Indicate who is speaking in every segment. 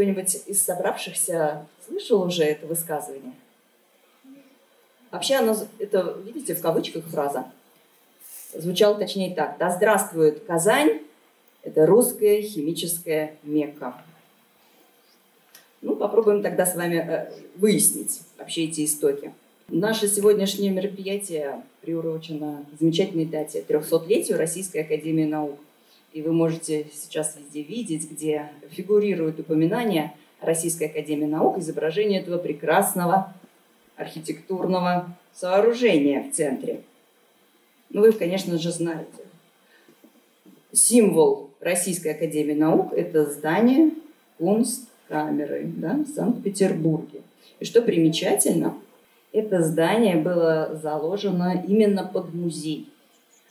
Speaker 1: Кто-нибудь из собравшихся слышал уже это высказывание? Вообще оно, это, видите, в кавычках фраза. Звучало точнее так. Да здравствует Казань, это русская химическая Мекка. Ну, попробуем тогда с вами э, выяснить вообще эти истоки. Наше сегодняшнее мероприятие приурочено к замечательной дате 300-летию Российской Академии Наук. И вы можете сейчас везде видеть, где фигурирует упоминание Российской Академии Наук, изображение этого прекрасного архитектурного сооружения в центре. Ну, вы, конечно же, знаете. Символ Российской Академии Наук – это здание Кунсткамеры да, в Санкт-Петербурге. И что примечательно, это здание было заложено именно под музей.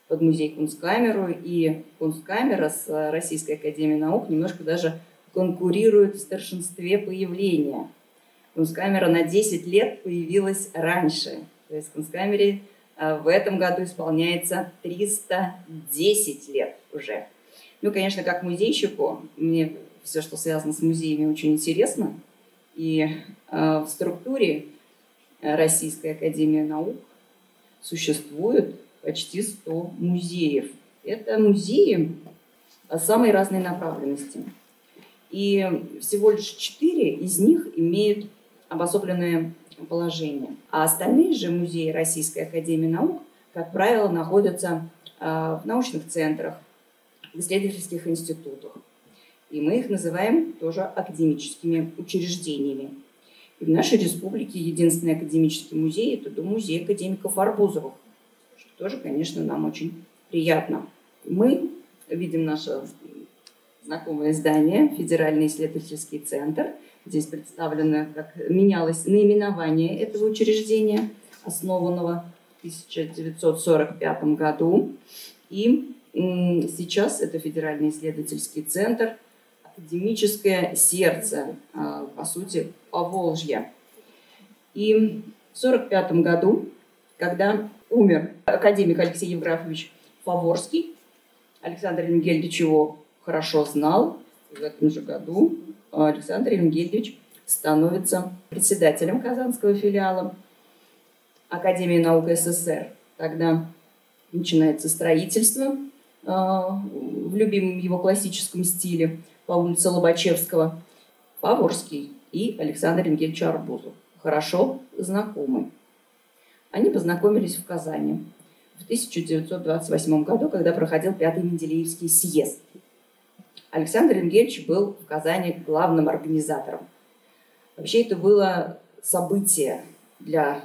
Speaker 1: Под музей Кунсткамеру. И Кунсткамера с Российской Академией Наук немножко даже конкурируют в старшинстве появления. Кунсткамера на 10 лет появилась раньше. То есть Кунсткамере а, в этом году исполняется 310 лет уже. Ну, конечно, как музейщику, мне все, что связано с музеями, очень интересно. И э, в структуре Российской Академии Наук существует почти 100 музеев. Это музеи самой разной направленности. И всего лишь 4 из них имеют обособленное положение. А остальные же музеи Российской Академии Наук, как правило, находятся а, в научных центрах, в исследовательских институтах. И мы их называем тоже академическими учреждениями. И в нашей республике единственный академический музей – это музей академиков Арбузовых, тоже, конечно, нам очень приятно. Мы видим наше знакомое здание, Федеральный исследовательский центр – Здесь представлено, как менялось наименование этого учреждения, основанного в 1945 году. И сейчас это Федеральный исследовательский центр, академическое сердце, а, по сути, Поволжья. И в 1945 году, когда умер академик Алексей Евграфович Фаворский, Александр Енгельдович его хорошо знал, в этом же году Александр Евгеньевич становится председателем Казанского филиала Академии наук СССР. Тогда начинается строительство а, в любимом его классическом стиле по улице Лобачевского. Паворский и Александр Евгеньевич Арбузов. Хорошо знакомы. Они познакомились в Казани в 1928 году, когда проходил Пятый Менделеевский съезд. Александр Ингельевич был в Казани главным организатором. Вообще это было событие для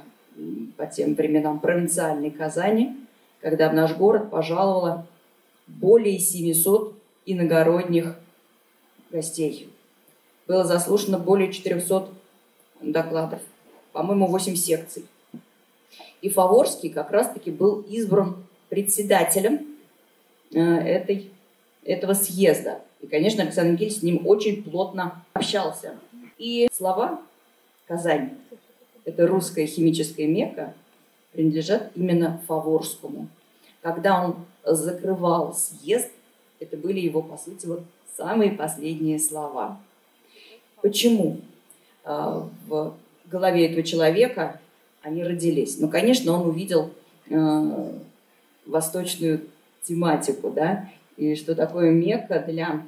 Speaker 1: по тем временам провинциальной Казани, когда в наш город пожаловало более 700 иногородних гостей. Было заслушано более 400 докладов, по-моему, 8 секций. И Фаворский как раз-таки был избран председателем э, этой, этого съезда. И, конечно, Александр Гиль с ним очень плотно общался. И слова «Казань» — это русская химическая мека, принадлежат именно Фаворскому. Когда он закрывал съезд, это были его, по сути, вот самые последние слова. Почему а, в голове этого человека они родились? Ну, конечно, он увидел а, восточную тематику, да, и что такое Мекка для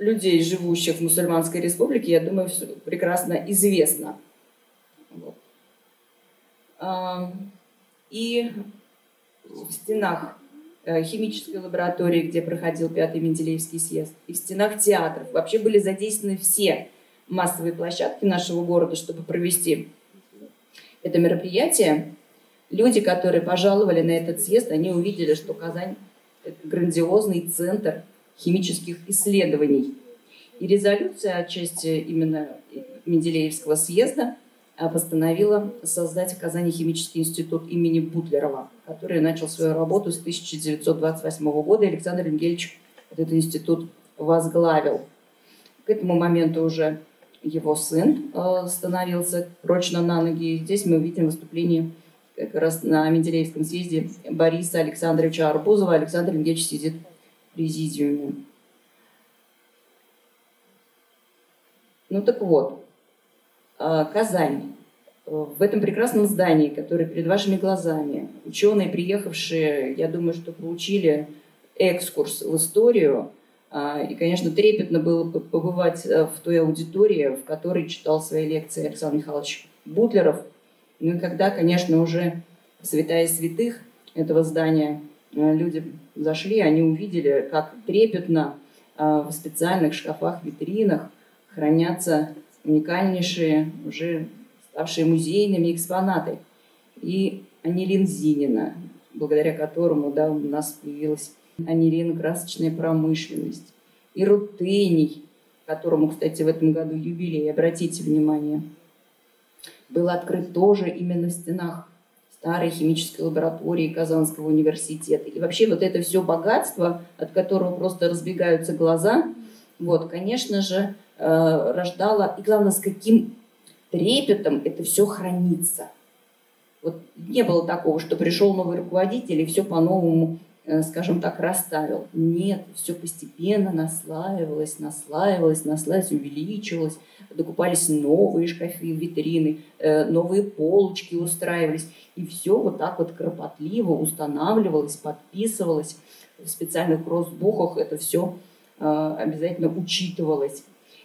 Speaker 1: людей, живущих в мусульманской республике, я думаю, прекрасно известно. Вот. И в стенах э, химической лаборатории, где проходил Пятый Менделеевский съезд, и в стенах театров вообще были задействованы все массовые площадки нашего города, чтобы провести это мероприятие. Люди, которые пожаловали на этот съезд, они увидели, что Казань – это грандиозный центр – химических исследований. И резолюция отчасти именно Менделеевского съезда а, постановила создать в Казани химический институт имени Бутлерова, который начал свою работу с 1928 года. Александр Енгельевич этот институт возглавил. К этому моменту уже его сын а, становился прочно на ноги. И здесь мы видим выступление как раз на Менделеевском съезде Бориса Александровича Арбузова. Александр Енгельевич сидит президиуме. Ну так вот, а, Казань. В этом прекрасном здании, которое перед вашими глазами, ученые, приехавшие, я думаю, что получили экскурс в историю. А, и, конечно, трепетно было побывать э, в той аудитории, в которой читал свои лекции Александр Михайлович Бутлеров. Ну и когда, конечно, уже святая святых этого здания э, люди зашли, они увидели, как трепетно э, в специальных шкафах, витринах хранятся уникальнейшие, уже ставшие музейными экспонаты. И Анилин Зинина, благодаря которому да, у нас появилась Анилин красочная промышленность. И Рутений, которому, кстати, в этом году юбилей, обратите внимание, был открыт тоже именно в стенах старой химической лаборатории Казанского университета. И вообще вот это все богатство, от которого просто разбегаются глаза, вот, конечно же, э, рождало, и главное, с каким трепетом это все хранится. Вот не было такого, что пришел новый руководитель и все по-новому, скажем так, расставил. Нет, все постепенно наслаивалось, наслаивалось, наслаивалось, увеличивалось. Докупались новые шкафы, витрины, э, новые полочки устраивались. И все вот так вот кропотливо устанавливалось, подписывалось. В специальных гроссбухах это все э, обязательно учитывалось.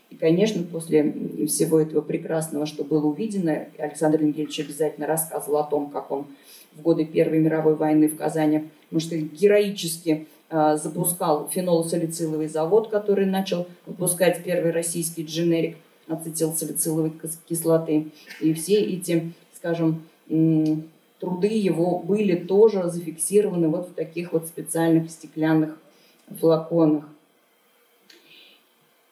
Speaker 1: И, конечно, после всего этого прекрасного, что было увидено, Александр Енгельевич обязательно рассказывал о том, как он в годы Первой мировой войны в Казани, потому что героически э, запускал фенолсалициловый завод, который начал выпускать первый российский дженерик ацетилсалициловой кислоты. И все эти, скажем, труды его были тоже зафиксированы вот в таких вот специальных стеклянных флаконах.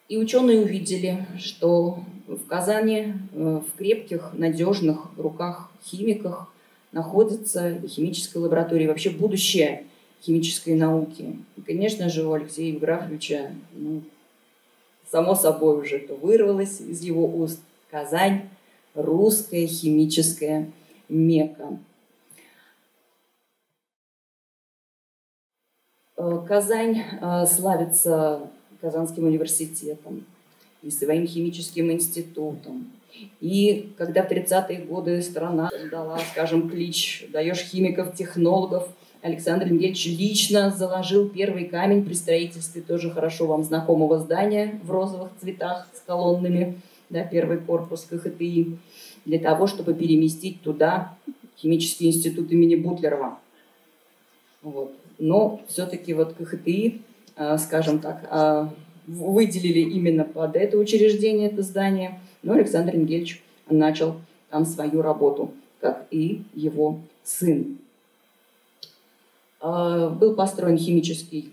Speaker 1: И ученые увидели, что в Казани э, в крепких, надежных руках химиках находится химическая лаборатория, вообще будущее химической науки. И, конечно же, у Алексея Евграфовича, ну, само собой уже это вырвалось из его уст, Казань – русская химическая мека. Э, Казань э, славится Казанским университетом и своим химическим институтом. И когда в 30-е годы страна дала, скажем, клич «даешь химиков, технологов», Александр Мельч лично заложил первый камень при строительстве тоже хорошо вам знакомого здания в розовых цветах с колоннами, да, первый корпус КХТИ, для того, чтобы переместить туда химический институт имени Бутлерова. Вот. Но все-таки вот КХТИ Э, скажем так, э, выделили именно под это учреждение, это здание. Но Александр Ингельевич начал там свою работу, как и его сын. Э, был построен химический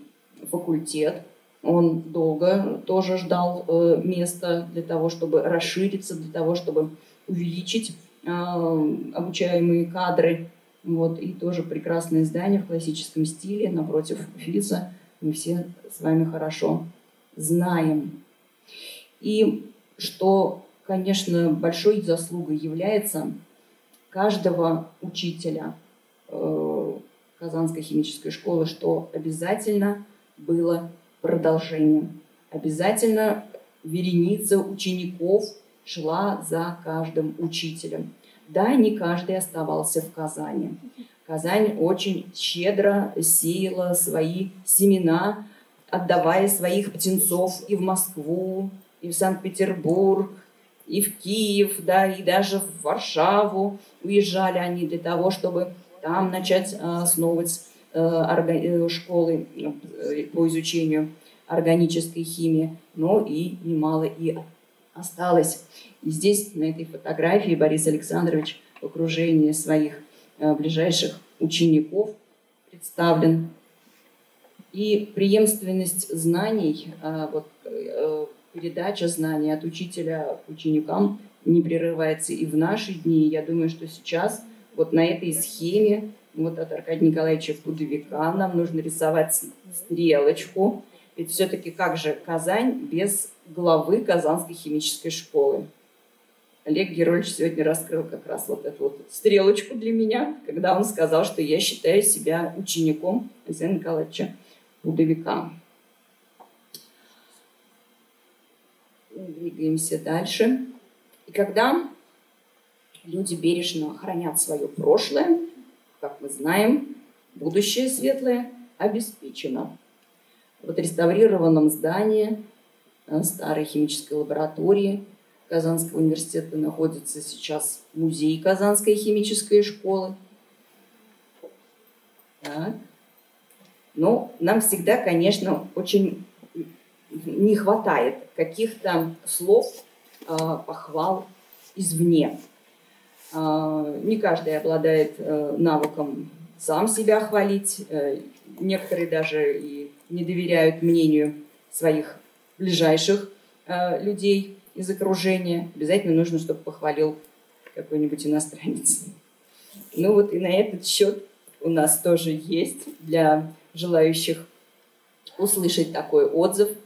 Speaker 1: факультет. Он долго тоже ждал места для того, чтобы расшириться, для того, чтобы увеличить обучаемые кадры. Вот, и тоже прекрасное здание в классическом стиле напротив ФИЗа мы все с вами хорошо знаем. И что, конечно, большой заслугой является каждого учителя э, Казанской химической школы, что обязательно было продолжение. Обязательно вереница учеников шла за каждым учителем. Да, не каждый оставался в Казани. Казань очень щедро сеяла свои семена, отдавая своих птенцов и в Москву, и в Санкт-Петербург, и в Киев, да, и даже в Варшаву уезжали они для того, чтобы там начать а, основывать э, э, школы э, по изучению органической химии, но и немало и осталось. И здесь, на этой фотографии, Борис Александрович в окружении своих ближайших учеников представлен. И преемственность знаний, э, вот, э, передача знаний от учителя к ученикам не прерывается и в наши дни. Я думаю, что сейчас вот на этой схеме вот от Аркадия Николаевича Пудовика нам нужно рисовать стрелочку. Ведь все-таки как же Казань без главы Казанской химической школы? Олег Герольевич сегодня раскрыл как раз вот эту вот стрелочку для меня, когда он сказал, что я считаю себя учеником Александра Николаевича Будовика. двигаемся дальше. И когда люди бережно хранят свое прошлое, как мы знаем, будущее светлое обеспечено. В отреставрированном здании э, старой химической лаборатории Казанского университета находится сейчас музей Казанской химической школы. Так. Но нам всегда, конечно, очень не хватает каких-то слов, э, похвал извне. Э, не каждый обладает э, навыком сам себя хвалить. Некоторые даже и не доверяют мнению своих ближайших людей из окружения. Обязательно нужно, чтобы похвалил какой-нибудь иностранец. Ну вот и на этот счет у нас тоже есть для желающих услышать такой отзыв –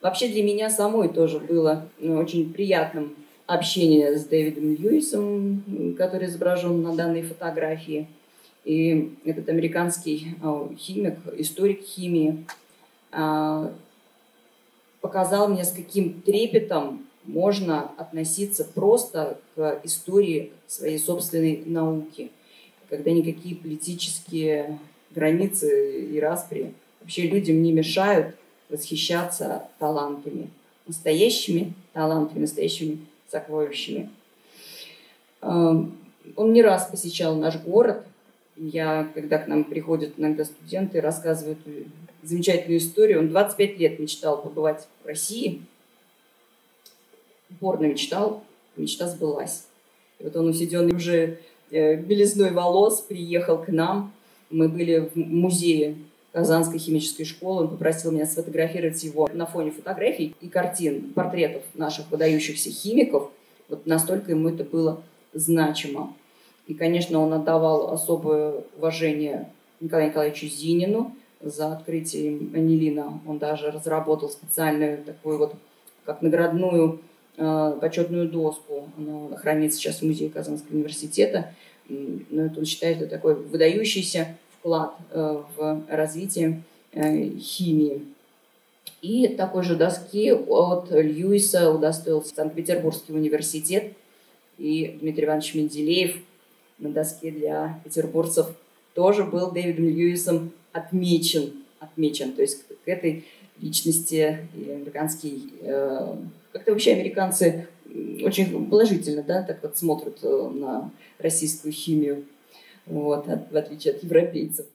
Speaker 1: Вообще для меня самой тоже было ну, очень приятным общение с Дэвидом Льюисом, который изображен на данной фотографии. И этот американский а, химик, историк химии, а, показал мне, с каким трепетом можно относиться просто к истории своей собственной науки, когда никакие политические границы и распри вообще людям не мешают восхищаться талантами, настоящими талантами, настоящими сокровищами. Эм, он не раз посещал наш город. Я, когда к нам приходят иногда студенты, рассказывают замечательную историю. Он 25 лет мечтал побывать в России. Упорно мечтал, мечта сбылась. И вот он, усиденный уже э, белизной волос, приехал к нам. Мы были в музее Казанской химической школы. Он попросил меня сфотографировать его на фоне фотографий и картин, портретов наших выдающихся химиков. Вот настолько ему это было значимо. И, конечно, он отдавал особое уважение Николаю Николаевичу Зинину за открытие анилина. Он даже разработал специальную такую вот, как наградную э, почетную доску. Она хранится сейчас в музее Казанского университета. Но это он считает это такой выдающийся вклад э, в развитие э, химии. И такой же доски от Льюиса удостоился Санкт-Петербургский университет и Дмитрий Иванович Менделеев на доске для петербургцев тоже был Дэвидом Льюисом отмечен, отмечен. То есть к этой личности американский, э, как-то вообще американцы очень положительно, да, так вот смотрят на российскую химию вот, в отличие от европейцев.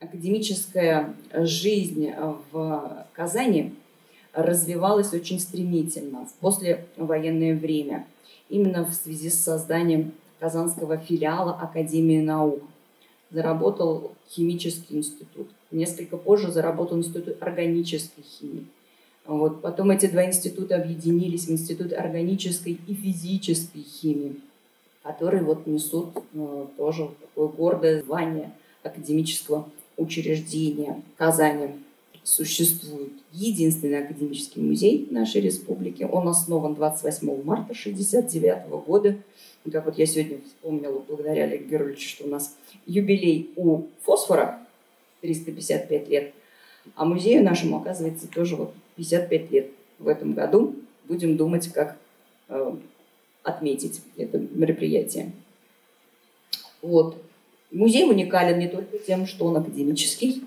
Speaker 1: Академическая жизнь в Казани развивалась очень стремительно в послевоенное время, именно в связи с созданием Казанского филиала Академии наук. Заработал химический институт. Несколько позже заработал институт органической химии. Вот. Потом эти два института объединились в институт органической и физической химии которые вот несут э, тоже такое гордое звание академического учреждения Казани. Существует единственный академический музей нашей республики. Он основан 28 марта 1969 года. И как вот я сегодня вспомнила, благодаря Олегу Георгиевичу, что у нас юбилей у фосфора 355 лет, а музею нашему, оказывается, тоже вот 55 лет в этом году. Будем думать, как э, отметить это мероприятие. Вот. Музей уникален не только тем, что он академический,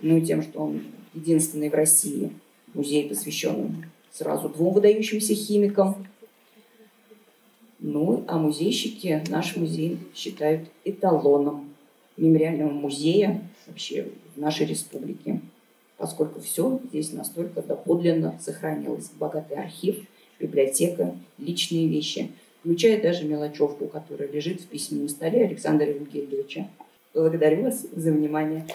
Speaker 1: но и тем, что он единственный в России музей, посвященный сразу двум выдающимся химикам. Ну, а музейщики наш музей считают эталоном мемориального музея вообще в нашей республике, поскольку все здесь настолько доподлинно сохранилось. Богатый архив – библиотека, личные вещи, включая даже мелочевку, которая лежит в письменном столе Александра Евгеньевича. Благодарю вас за внимание.